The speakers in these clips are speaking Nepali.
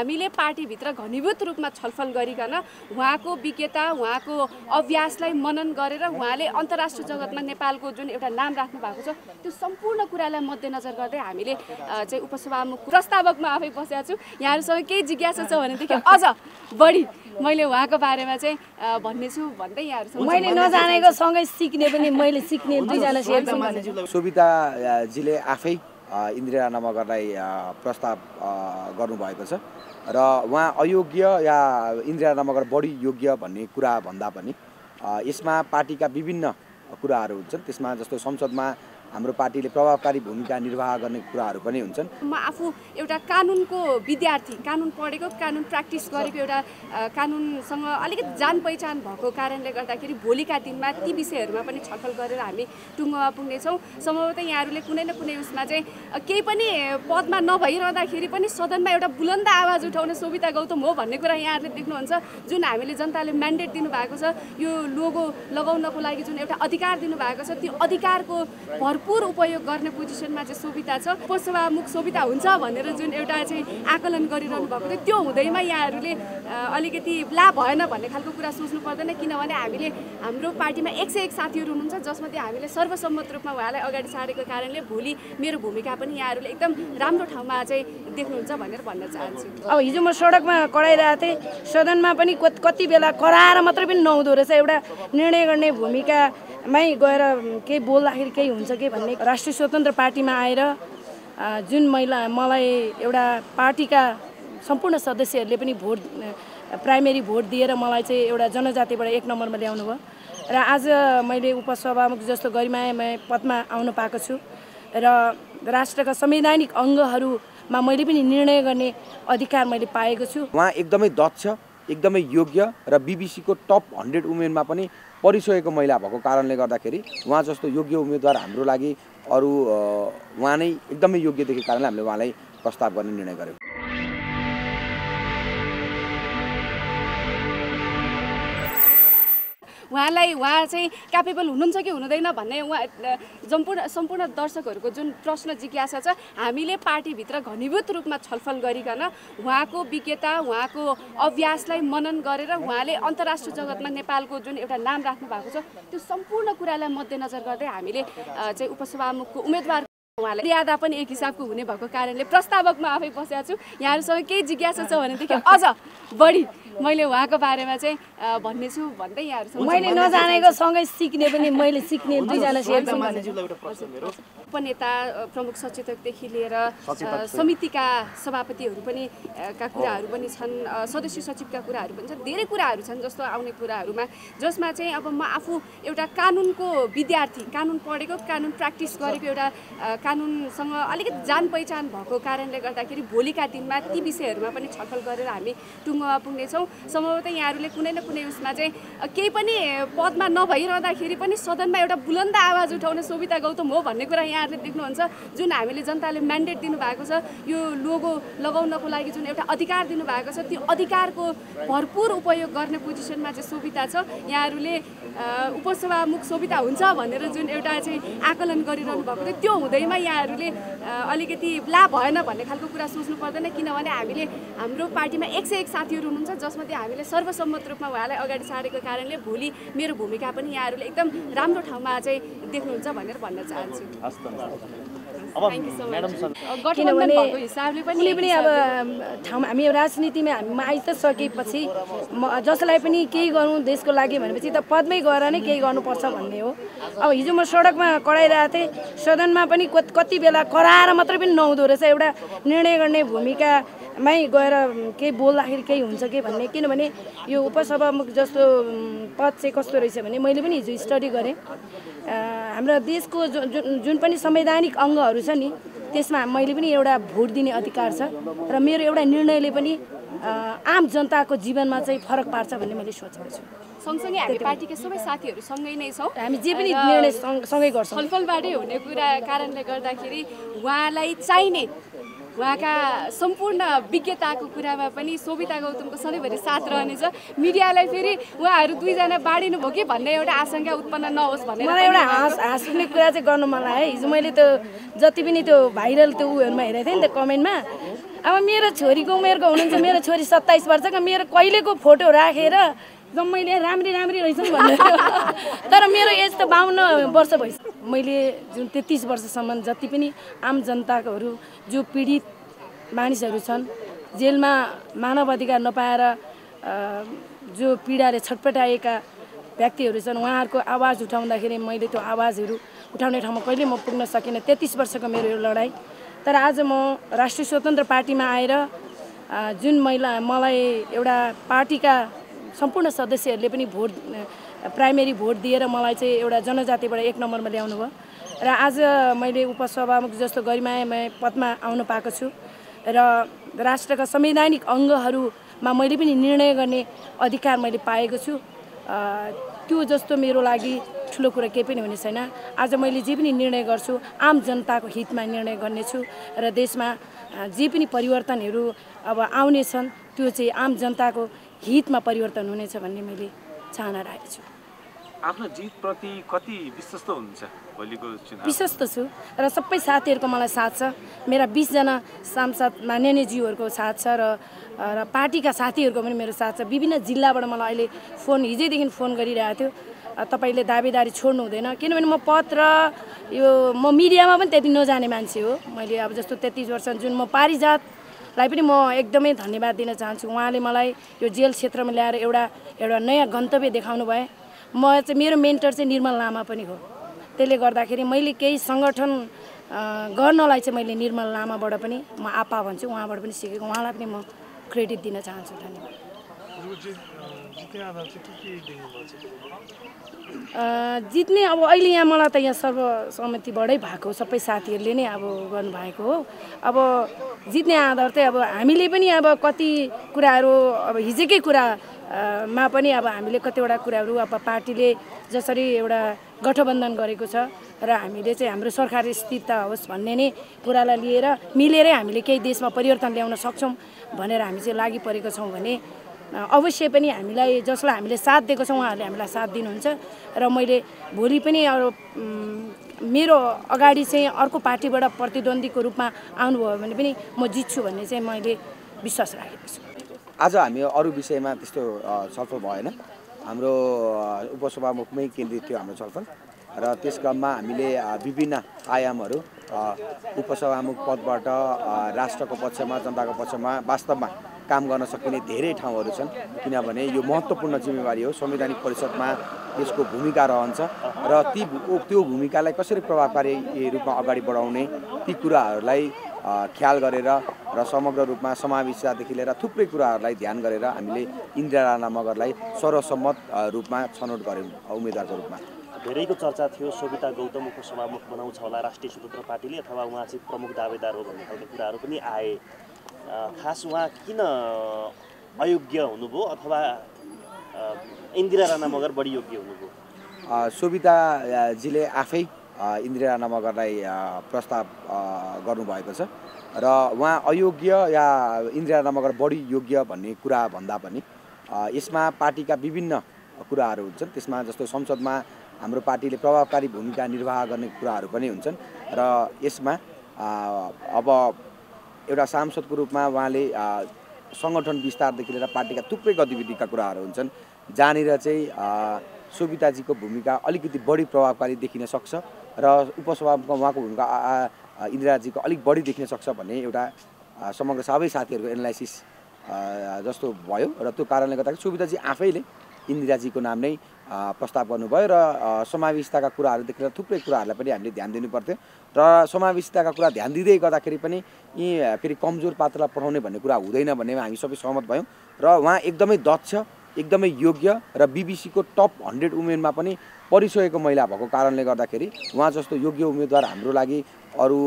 हामीले पार्टीभित्र घनीभूत रूपमा छलफल गरिकन उहाँको विज्ञता उहाँको अभ्यासलाई मनन गरेर उहाँले अन्तर्राष्ट्रिय जगतमा नेपालको जुन एउटा नाम राख्नु भएको छ त्यो सम्पूर्ण कुरालाई मध्यनजर गर्दै हामीले चाहिँ उपसभामुख प्रस्तावकमा आफै बसेको छु। यहाँहरूसँग केही जिज्ञासा छ भनेदेखि अझ बढी मैले उहाँको बारेमा चाहिँ अ, भन्नेछु भन्दै यहाँहरूसँग मैले नजानेको सँगै सिक्ने पनि मैले सिक्ने दुईजना छु। सोभिताजीले आफै इन्दिरा नमगरलाई प्रस्ताव गर्नुभएको छ। र उहाँ अयोग्य या इन्दिरा नमगर बढी योग्य भन्ने कुरा भन्दा पनि यसमा पार्टीका विभिन्न कुराहरू हुन्छन्। त्यसमा जस्तो संसदमा हाम्रो पार्टीले प्रभावकारी भूमिका निर्वाह गर्ने कुराहरू पनि हुन्छन्। म आफू एउटा कानुनको विद्यार्थी कानुन पढेको कानुन प्र्याक्टिस गरेको एउटा कानुनसँग अलिकति जान पहिचान भएको कारणले गर्दाखेरि भोलिका दिनमा ती विषयहरूमा पनि छलफल गरेर हामी टुङ्गोमा पुग्नेछौँ। सम्भवतः यहाँहरूले कुनै न कुनै उसमा चाहिँ केही पनि पदमा नभइरहँदाखेरि पनि सदनमा एउटा बुलन्द आवाज उठाउने सोभिता गौतम हो भन्ने कुरा यहाँहरूले देख्नुहुन्छ। जुन हामीले जनताले म्यान्डेट दिनुभएको छ यो लोगो लगाउनको लागि जुन एउटा अधिकार दिनुभएको छ त्यो अधिकारको भरपुर उपयोग गर्ने पोजिसनमा चाहिँ सोभिता छ। उपसभामुख सोभिता हुन्छ भनेर जुन एउटा चाहिँ आकलन गरिरहनु भएको थियो त्यो हुँदैमा यहाँहरूले अलिकति ला भएन भन्ने खालको कुरा सोच्नु पर्दैन किनभने हामीले हाम्रो पार्टीमा एक सय एक साथीहरू हुनुहुन्छ जसमध्ये हामीले सर्वसम्मत रूपमा उहाँलाई अगाडि सारेको कारणले भोलि मेरो भूमिका पनि यहाँहरूले एकदम राम्रो ठाउँमा चाहिँ देख्नुहुन्छ भनेर भन्न चाहन्छु। अब हिजो म सडकमा कराइरहेको थिएँ सदनमा पनि कति बेला कराएर मात्रै पनि नहुँदो रहेछ एउटा निर्णय गर्ने भूमिकामै गएर केही बोल्दाखेरि केही हुन्छ कि भन्ने राष्ट्रिय स्वतन्त्र पार्टीमा आएर जुन महिला मलाई एउटा पार्टीका सम्पूर्ण सदस्यहरूले पनि भोट प्राइमेरी भोट दिएर मलाई चाहिँ एउटा जनजातिबाट एक नम्बरमा ल्याउनु भयो। र आज मैले उपसभामुख जस्तो गरिमामय पदमा आउनु पाएको छु र राष्ट्रका संवैधानिक अङ्गहरूमा मैले पनि निर्णय गर्ने अधिकार मैले पाएको छु। उहाँ एकदमै दक्ष एकदमै योग्य र बिबिसीको टप हन्ड्रेड वुमेनमा पनि परिसकेको महिला भएको कारणले गर्दाखेरि उहाँ जस्तो योग्य उम्मेदवार हाम्रो लागि अरू उहाँ नै एकदमै योग्य देखेको कारणले हामीले उहाँलाई प्रस्ताव गर्ने निर्णय गऱ्यौँ उहाँलाई उहाँ चाहिँ क्यापेबल हुनुहुन्छ कि हुनुहुँदैन भन्ने उहाँ सम्पूर्ण सम्पूर्ण दर्शकहरूको जुन प्रश्न जिज्ञासा छ हामीले पार्टीभित्र घनीभूत रूपमा छलफल गरिकन उहाँको विज्ञता उहाँको अभ्यासलाई मनन गरेर उहाँले अन्तर्राष्ट्रिय जगतमा नेपालको जुन एउटा नाम राख्नु भएको छ त्यो सम्पूर्ण कुरालाई मध्यनजर गर्दै हामीले चाहिँ उपसभामुखको उम्मेदवार उहाँलाई मर्यादा पनि एक हिसाबको हुने भएको कारणले प्रस्तावकमा आफै बसेको छु। यहाँहरूसँग केही जिज्ञासा छ भनेदेखि अझ बढी मैले उहाँको बारेमा चाहिँ अ, भन्नेछु भन्दै यहाँहरूसँग मैले नजानेको सँगै सिक्ने पनि मैले सिक्ने दुईजना छु। उपनेता प्रमुख सचेतकदेखि लिएर समितिका सभापतिहरू पनि का कुराहरू पनि छन् सदस्य सचिवका कुराहरू पनि छन् धेरै कुराहरू छन् जस्तो आउने कुराहरूमा जसमा चाहिँ अब म आफू एउटा कानुनको विद्यार्थी कानुन पढेको कानुन प्र्याक्टिस गरेको एउटा कानुनसँग अलिकति जान पहिचान भएको कारणले गर्दाखेरि भोलिका दिनमा ती विषयहरूमा पनि छलफल गरेर हामी टुङ्गोमा पुग्नेछौँ। सम्भवतः यहाँहरूले कुनै न कुनै उसमा चाहिँ केही पनि पदमा नभइरहँदाखेरि पनि सदनमा एउटा बुलन्द आवाज उठाउने सोभिता गौतम हो भन्ने कुरा यहाँहरूले देख्नुहुन्छ। जुन हामीले जनताले म्यान्डेट दिनुभएको छ यो लोगो लगाउनको लागि जुन एउटा अधिकार दिनुभएको छ त्यो अधिकारको भरपुर उपयोग गर्ने पोजिसनमा चाहिँ सोभिता छ। यहाँहरूले उपसभामुख सोभिता हुन्छ भनेर जुन एउटा चाहिँ आकलन गरिरहनु भएको थियो त्यो हुँदैमा यहाँहरूले अलिकति ला भएन भन्ने खालको कुरा सोच्नु पर्दैन। किनभने हामीले हाम्रो पार्टीमा एक सय एक साथीहरू हुनुहुन्छ जसमध्ये हामीले सर्वसम्मत रूपमा उहाँलाई अगाडि सारेको कारणले भोलि मेरो भूमिका पनि यहाँहरूले एकदम राम्रो ठाउँमा चाहिँ देख्नुहुन्छ भनेर भन्न चाहन्छु। किनभने हिसाबले पनि कुनै पनि अब ठाउँमा हामी राजनीतिमा हामीमा आइ त सकेपछि म जसलाई पनि केही गरौँ देशको लागि भनेपछि त पदमै गएर नै केही गर्नुपर्छ भन्ने हो। अब हिजो म सडकमा कराइरहेको थिएँ सदनमा पनि कत- बेला कराएर मात्रै पनि नहुँदो रहेछ एउटा निर्णय गर्ने भूमिकामै गएर केही बोल्दाखेरि केही हुन्छ कि भन्ने किनभने यो उपसभामुख जस्तो पद चाहिँ कस्तो रहेछ भने मैले पनि हिजो स्टडी गरेँ। हाम्रो देशको जुन जुन पनि संवैधानिक अङ्गहरू छ नि त्यसमा मैले पनि एउटा भोट दिने अधिकार छ र मेरो एउटा निर्णयले पनि आम जनताको जीवनमा चाहिँ फरक पार्छ भन्ने मैले सोचेको छु। सँगसँगै हामी पार्टीका सबै साथीहरू सँगै नै छौँ। हामी जे पनि निर्णय सँगै गर्छौँ। छलफलबाटै हुने कुरा कारणले गर्दाखेरि उहाँलाई चाहिने उहाँका सम्पूर्ण विज्ञताको कुरामा पनि सोभिता गौतमको सधैँभरि साथ रहनेछ। मिडियालाई फेरि उहाँहरू दुईजना बाँडिनु भयो कि भन्ने एउटा आशंका उत्पन्न नहोस् भनेर मलाई एउटा हाँस हाँस उठ्ने कुरा चाहिँ गर्नु मन लाग्यो हिजो मैले त्यो जति पनि त्यो भाइरल त्यो उयोहरूमा हेरेको थिएँ नि त कमेन्टमा अब मेरो छोरीको उमेरको हुनुहुन्छ मेरो छोरी सत्ताइस वर्षको मेरो कहिलेको फोटो राखेर जम्मैले राम्री राम्री रहेछन् भनेर। तर मेरो एज त बाहन्न वर्ष भइस मैले जुन तेत्तिस वर्षसम्म जति पनि आम जनताकोहरू जो पीडित मानिसहरू छन् जेलमा मानव अधिकार नपाएर जो पीडाले छटपटाएका व्यक्तिहरू छन् उहाँहरूको आवाज उठाउँदाखेरि मैले त्यो आवाजहरू उठाउने ठाउँमा कहिले म पुग्न सकिनँ। तेत्तिस वर्षको मेरो यो लडाइँ। तर आज म राष्ट्रिय स्वतन्त्र पार्टीमा आएर जुन महिला मलाई एउटा पार्टीका सम्पूर्ण सदस्यहरूले पनि भोट प्राइमेरी भोट दिएर मलाई चाहिँ एउटा जनजातिबाट एक नम्बरमा ल्याउनु भयो। र आज मैले उपसभामुख जस्तो गरिमामय पदमा आउन पाएको छु र राष्ट्रका संवैधानिक अङ्गहरूमा मैले पनि निर्णय गर्ने अधिकार मैले पाएको छु। त्यो जस्तो मेरो लागि ठुलो कुरा केही पनि हुने छैन। आज मैले जे पनि निर्णय गर्छु आम जनताको हितमा निर्णय गर्नेछु र देशमा जे पनि परिवर्तनहरू अब आउनेछन् त्यो चाहिँ आम जनताको हितमा परिवर्तन हुनेछ भन्ने मैले चाहना राखेको छु। आफ्नो जितप्रति कति विश्वस्त हुनुहुन्छ भोलिको चुनाव विश्वस्त छु र सबै साथीहरूको मलाई साथ छ। मेरा बिसजना सांसद मान्यज्यूहरूको साथ छ र र पार्टीका साथीहरूको पनि मेरो साथ छ। विभिन्न जिल्लाबाट मलाई अहिले फोन हिजैदेखि फोन गरिरहेको थियो। तपाईँले दावेदारी छोड्नु हुँदैन। किनभने म पद र यो म मिडियामा पनि त्यति नजाने मान्छे हो। मैले अब जस्तो तेत्तिस वर्ष जुन म पारिजातलाई पनि म एकदमै धन्यवाद दिन चाहन्छु। उहाँले मलाई यो जेल क्षेत्रमा ल्याएर एउटा एउटा नयाँ गन्तव्य देखाउनु भए म चाहिँ मेरो मेन्टर चाहिँ निर्मल लामा पनि हो। त्यसले गर्दाखेरि मैले केही सङ्गठन गर्नलाई चाहिँ मैले निर्मल लामाबाट पनि म आपा भन्छु उहाँबाट पनि सिकेको उहाँलाई पनि म क्रेडिट दिन चाहन्छु। धन्यवाद। जित्ने अब अहिले यहाँ मलाई त यहाँ सर्वसम्मतिबाटै भएको सबै साथीहरूले नै अब गर्नुभएको हो। अब जित्ने आधार चाहिँ अब हामीले पनि अब कति कुराहरू अब हिजोकै कुरा अ, मा पनि अब हामीले कतिवटा कुराहरू अब पार्टीले जसरी एउटा गठबन्धन गरेको छ र हामीले चाहिँ हाम्रो सरकारी स्थिरता होस् भन्ने नै कुरालाई लिएर मिलेरै हामीले केही देशमा परिवर्तन ल्याउन सक्छौँ भनेर हामी चाहिँ लागि परेको छौँ भने अवश्य पनि हामीलाई जसलाई हामीले साथ दिएको छौँ उहाँहरूले हामीलाई साथ दिनुहुन्छ। र मैले भोलि पनि अब मेरो अगाडि चाहिँ अर्को पार्टीबाट प्रतिद्वन्द्वीको रूपमा आउनुभयो भने पनि म जित्छु भन्ने चाहिँ मैले विश्वास राखेको छु। आज हामी अरू विषयमा त्यस्तो छलफल भएन। हाम्रो उपसभामुखमै केन्द्रित थियो हाम्रो छलफल। र त्यस क्रममा हामीले विभिन्न आयामहरू उपसभामुख पदबाट राष्ट्रको पक्षमा जनताको पक्षमा वास्तवमा काम गर्न सकिने धेरै ठाउँहरू छन्। किनभने यो महत्त्वपूर्ण जिम्मेवारी हो। संवैधानिक परिषदमा यसको भूमिका रहन्छ र ती त्यो भूमिकालाई कसरी प्रभावकारी रूपमा अगाडि बढाउने ती कुराहरूलाई ख्याल गरेर र समग्र रूपमा समावेशितादेखि लिएर थुप्रै कुराहरूलाई ध्यान गरेर हामीले इन्दिरा राणा मगरलाई सर्वसम्मत रूपमा छनौट गऱ्यौँ उम्मेदवारको रूपमा। धेरैको चर्चा थियो सोभिता गौतम उपसभामुख बनाउँछ होला राष्ट्रिय स्वतन्त्र पार्टीले अथवा उहाँ चाहिँ प्रमुख दावेदार हो भन्ने खालको कुराहरू पनि आए। खास उहाँ किन अयोग्य हुनुभयो अथवा इन्दिरा राणा मगर बढी योग्य हुनुभयो? अ, सोभिताजीले आफै इन्दिरा राणा मगरलाई प्रस्ताव गर्नुभएको छ र उहाँ अयोग्य या इन्दिरा राणा मगर बढी योग्य भन्ने कुरा भन्दा पनि यसमा पार्टीका विभिन्न कुराहरू हुन्छन्। त्यसमा जस्तो संसदमा हाम्रो पार्टीले प्रभावकारी भूमिका निर्वाह गर्ने कुराहरू पनि हुन्छन् र यसमा अब एउटा सांसदको रूपमा उहाँले सङ्गठन विस्तारदेखि लिएर पार्टीका थुप्रै गतिविधिका कुराहरू हुन्छन्। जहाँनिर चाहिँ अ, सोभिताजीको भूमिका अलिकति बढी प्रभावकारी देखिन सक्छ र उपसभामा उहाँको भूमिका इन्दिराजीको अलिक बढी देखिन सक्छ भन्ने एउटा समग्र सबै साथीहरूको एनालाइसिस जस्तो भयो। र त्यो कारणले गर्दाखेरि सुविधाजी आफैले इन्दिराजीको नाम नै प्रस्ताव गर्नुभयो र समावेशिताका कुराहरूदेखि लिएर थुप्रै कुराहरूलाई पनि हामीले ध्यान दिनुपर्थ्यो। र समावेशिताका कुरा ध्यान दिँदै गर्दाखेरि पनि यी फेरि कमजोर पात्रलाई पठाउने भन्ने कुरा हुँदैन भन्नेमा हामी सबै सहमत भयौँ। र उहाँ एकदमै दक्ष एकदमै योग्य र बिबिसीको टप हन्ड्रेड वुमेनमा पनि परिसकेको महिला भएको कारणले गर्दाखेरि उहाँ जस्तो योग्य उम्मेदवार हाम्रो लागि अरू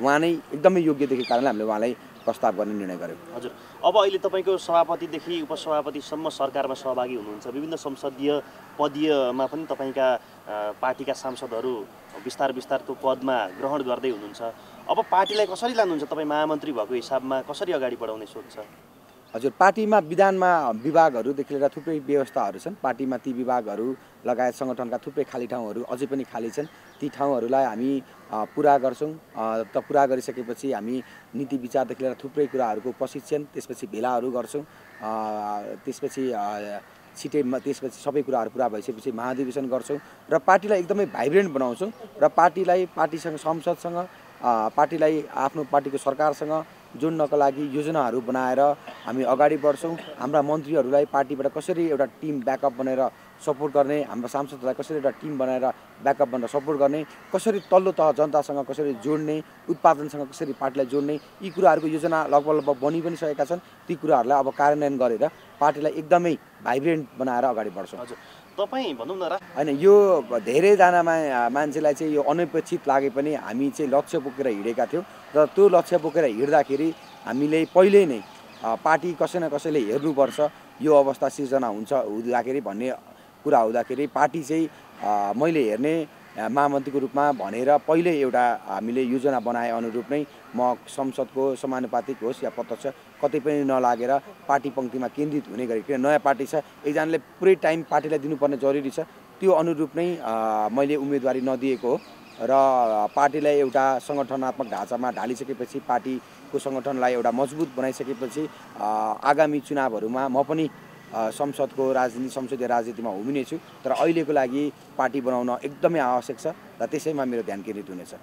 उहाँ नै एकदमै योग्य देखेको कारणले हामीले उहाँलाई प्रस्ताव गर्ने निर्णय गऱ्यौँ हजुर। अब अहिले तपाईँको सभापतिदेखि उपसभापतिसम्म सरकारमा सहभागी हुनुहुन्छ। विभिन्न संसदीय पदीयमा पनि तपाईँका पार्टीका सांसदहरू बिस्तार बिस्तार त्यो पदमा ग्रहण गर्दै हुनुहुन्छ। अब पार्टीलाई कसरी लानुहुन्छ? तपाईँ महामन्त्री भएको हिसाबमा कसरी अगाडि बढाउने सोच छ हजुर पार्टीमा विधानमा विभागहरूदेखि लिएर थुप्रै व्यवस्थाहरू छन्। पार्टीमा ती विभागहरू लगायत सङ्गठनका थुप्रै खाली ठाउँहरू अझै पनि खाली छन्। ती ठाउँहरूलाई हामी पुरा गर्छौँ। त पुरा गरिसकेपछि हामी नीति विचारदेखि लिएर थुप्रै कुराहरूको प्रशिक्षण त्यसपछि भेलाहरू गर्छौँ। त्यसपछि छिटै त्यसपछि सबै कुराहरू पुरा भइसकेपछि महाधिवेशन गर्छौँ र पार्टीलाई एकदमै भाइब्रेन्ट बनाउँछौँ र पार्टीलाई पार्टीसँग संसदसँग पार्टीलाई आफ्नो पार्टीको सरकारसँग जोड्नको लागि योजनाहरू बनाएर हामी अगाडि बढ्छौँ। हाम्रा मन्त्रीहरूलाई पार्टीबाट कसरी एउटा टिम ब्याकअप बनेर सपोर्ट गर्ने हाम्रो सांसदहरूलाई कसरी एउटा टिम बनाएर ब्याकअप बनेर सपोर्ट गर्ने कसरी तल्लो तह जनतासँग कसरी जोड्ने उत्पादनसँग कसरी पार्टीलाई जोड्ने यी कुराहरूको योजना लगभग लगभग बनि पनि सकेका छन्। ती कुराहरूलाई अब कार्यान्वयन गरेर पार्टीलाई एकदमै भाइब्रेन्ट बनाएर अगाडि बढ्छौँ। हजुर। तपाईँ भनौँ न होइन यो धेरैजना मा मान्छेलाई चाहिँ यो अनपेक्षित लागे पनि हामी चाहिँ लक्ष्य बोकेर हिँडेका थियौँ र त्यो लक्ष्य बोकेर हिँड्दाखेरि हामीले पहिल्यै नै पार्टी कसै न कसैले हेर्नुपर्छ यो अवस्था सिर्जना हुन्छ हुँदाखेरि भन्ने कुरा हुँदाखेरि पार्टी चाहिँ मैले हेर्ने महामन्त्रीको रूपमा भनेर पहिल्यै एउटा हामीले योजना बनाए अनुरूप नै म संसदको समानुपातिक होस् या प्रत्यक्ष कतै पनि नलागेर पार्टी पङ्क्तिमा केन्द्रित हुने गरी किन नयाँ पार्टी छ एकजनाले पुरै टाइम पार्टीलाई दिनुपर्ने जरुरी छ। त्यो अनुरूप नै मैले उम्मेदवारी नदिएको हो र पार्टीलाई एउटा सङ्गठनात्मक ढाँचामा ढालिसकेपछि पार्टीको सङ्गठनलाई एउटा मजबुत बनाइसकेपछि आगामी चुनावहरूमा म पनि संसदको राजनीति संसदीय राजनीतिमा उभिनेछु तर अहिलेको लागि पार्टी बनाउन एकदमै आवश्यक छ र त्यसैमा मेरो ध्यान केन्द्रित हुनेछ।